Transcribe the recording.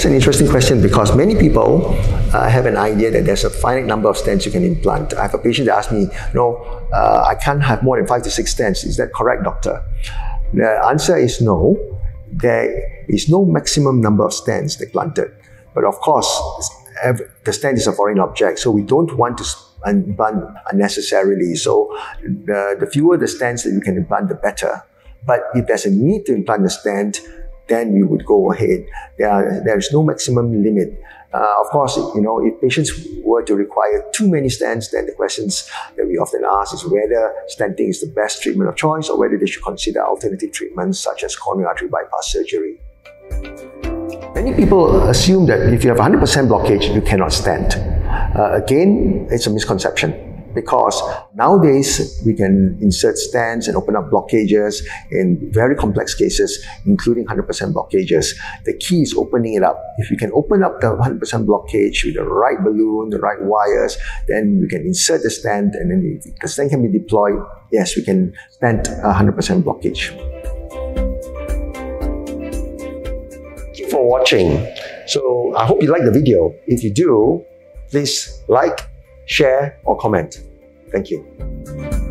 that's an interesting question because many people uh, have an idea that there's a finite number of stents you can implant. I have a patient that asked me, no, uh, I can't have more than five to six stents. Is that correct, doctor? The answer is no. There is no maximum number of stents implanted. But of course, the stent is a foreign object, so we don't want to implant unnecessarily. So the, the fewer the stents that you can implant, the better. But if there's a need to implant the stent, then we would go ahead. There, there is no maximum limit. Uh, of course, you know, if patients were to require too many stents, then the questions that we often ask is whether stenting is the best treatment of choice or whether they should consider alternative treatments such as coronary artery bypass surgery. Many people assume that if you have 100% blockage, you cannot stent. Uh, again, it's a misconception because nowadays we can insert stents and open up blockages in very complex cases, including 100% blockages. The key is opening it up. If you can open up the 100% blockage with the right balloon, the right wires, then we can insert the stent and then the stent can be deployed. Yes, we can stent 100% blockage. Thank you for watching. So I hope you like the video. If you do, please like, share, or comment. Thank you.